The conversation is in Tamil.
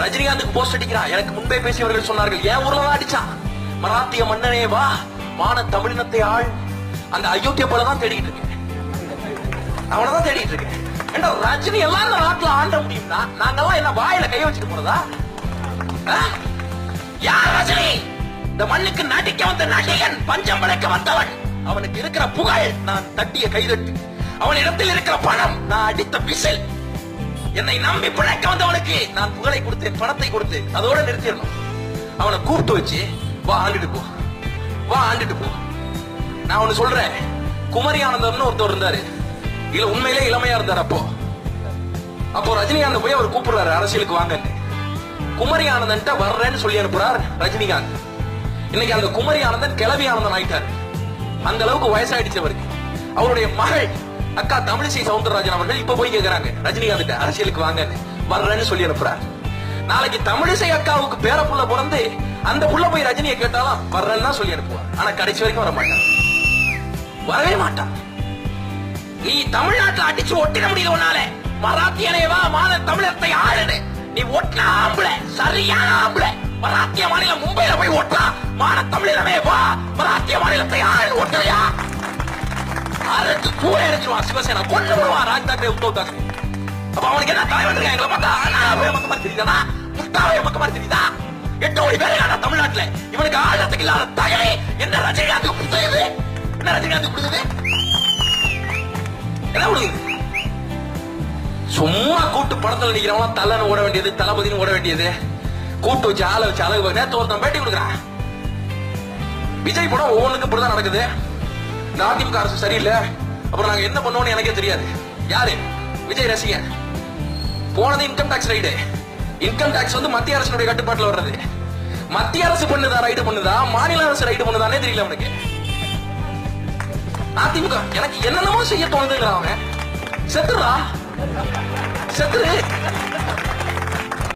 ரஜினிகாந்துக்கு போஸ்ட் அடிக்கிறான். எனக்கு முன்பே பேசியவர்கள் சொன்னார்கள் ஏன் ஊர்ல தான் அடிச்சான் மராத்திய மன்னனே வா. மான தமிழினத்தை ஆள். அந்த அயோத்திய போல தான் தேடிட்டு இருக்கேன். அவனை தான் தேடிட்டு இருக்கேன். ஏண்டா ரஜினி எல்லாம் இந்த நாட்டுல ஆண்ட முடியும்னா நாங்கெல்லாம் என்ன வாயில கை வச்சுட்டு போறதா? யார் ரஜினி? இந்த மண்ணுக்கு நடிக்க வந்த நடிகன் பஞ்சம் விளக்க வந்தவன். அவனுக்கு இருக்கிற புகழ் நான் தட்டிய கைதட்டு. அவன் இடத்தில் இருக்கிற பணம் நான் அடித்த விசில். என்னை நம்பி பிழைக்க வந்தவனுக்கு நான் புகழை கொடுத்தேன் பணத்தை கொடுத்து அதோட நிறுத்திடணும். அவனை கூப்பிட்டு வச்சு வா ஆண்டுட்டு போ. வா ஆண்டுட்டு போ. நான் ஒண்ணு சொல்றேன். குமரி ஆனந்தம்னு ஒருத்தர் இருந்தாரு. இல்ல உண்மையிலே இளமையா இருந்தார் அப்போ. அப்போ ரஜினிகாந்த் போய் அவர் கூப்பிடுறாரு அரசியலுக்கு வாங்கன்னு. குமரி ஆனந்தன்ட்ட வர்றேன்னு சொல்லி அனுப்புறார் ரஜினிகாந்த். இன்னைக்கு அந்த குமரி ஆனந்தன் கிளவி ஆனந்தன் ஆயிட்டார். அந்த அளவுக்கு வயசாயிடுச்சு அவருக்கு. அவருடைய மகள் அக்கா தமிழிசை சவுந்தரராஜன் அவர்கள் இப்ப போய் கேக்குறாங்க. ரஜினிகாந்த் அரசியலுக்கு வாங்க வர்றேன்னு சொல்லி அனுப்புறாரு. நாளைக்கு தமிழிசை அக்காவுக்கு பேர புள்ள பிறந்து அந்த புள்ள போய் ரஜினியை கேட்டாலும் வர்றேன்னா சொல்லி அனுப்புவார். ஆனா கடைசி வரைக்கும் வர மாட்டான் வரவே மாட்டான் நீ தமிழ்நாட்டுல அடிச்சு ஒட்டிட முடியல உன்னால. மராத்தியனைவா வா தமிழத்தை ஆளுடு நீ ஒட்டின ஆம்பளை சரியான ஆம்பளை. மராத்திய மாநிலம் மும்பையில போய் ஒட்டலாம். மான தமிழிலமே வா மராத்திய மாநிலத்தை ஆளு ஒட்டலையா? அரைச்சு தூர எரிஞ்சிருவான் சிவசேனா கொண்டு விடுவான் ராஜ்நாத் தாக்கரே உத்தவ் தாக்கரே அப்ப அவனுக்கு என்ன தலைவன் இருக்கா எங்களை பார்த்தா அண்ணாவே மக்க மாதிரி தெரியுதா முட்டாவே மக்க மாதிரி தெரியுதா எட்டு கோடி பேர் ஆனா தமிழ்நாட்டுல இவனுக்கு ஆழத்துக்கு இல்லாத தகவே என்ன ரஜினிகாந்த் கொடுத்தது என்ன ரஜினிகாந்த் கொடுத்தது என்ன கொடுக்குது சும்மா கூட்டு படத்துல நிக்கிறவங்க தலன்னு ஓட வேண்டியது தளபதினு ஓட வேண்டியது கூட்டு வச்சு ஆளை வச்சு அழகு நேத்து ஒருத்தன் பேட்டி கொடுக்குறான் விஜய் படம் ஒவ்வொன்றுக்கும் இப்படிதான் நடக்குது இந்த அதிமுக அரசு சரியில்லை. அப்புறம் நாங்க என்ன பண்ணுவோம்னு எனக்கே தெரியாது. யாரு? விஜய் ரசிகன். போனது income tax raid income tax வந்து மத்திய அரசினுடைய கட்டுப்பாட்டுல வர்றது. மத்திய அரசு பண்ணுதா ரைடு பண்ணுதா? மாநில அரசு ரைடு பண்ணுதானே தெரியல அவனுக்கு. அதிமுக எனக்கு என்னென்னமோ செய்ய தோணுதுங்கிறான் அவன் செத்துறா செத்துரு.